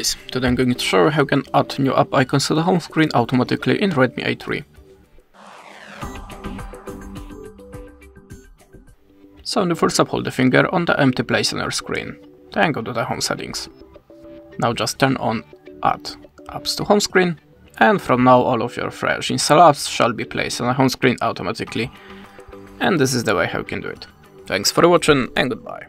guys, today I'm going to show you how you can add new app icons to the home screen automatically in Redmi A3. So the first up hold the finger on the empty place on your screen, then go to the home settings. Now just turn on add apps to home screen and from now all of your fresh install apps shall be placed on the home screen automatically and this is the way how you can do it. Thanks for watching and goodbye.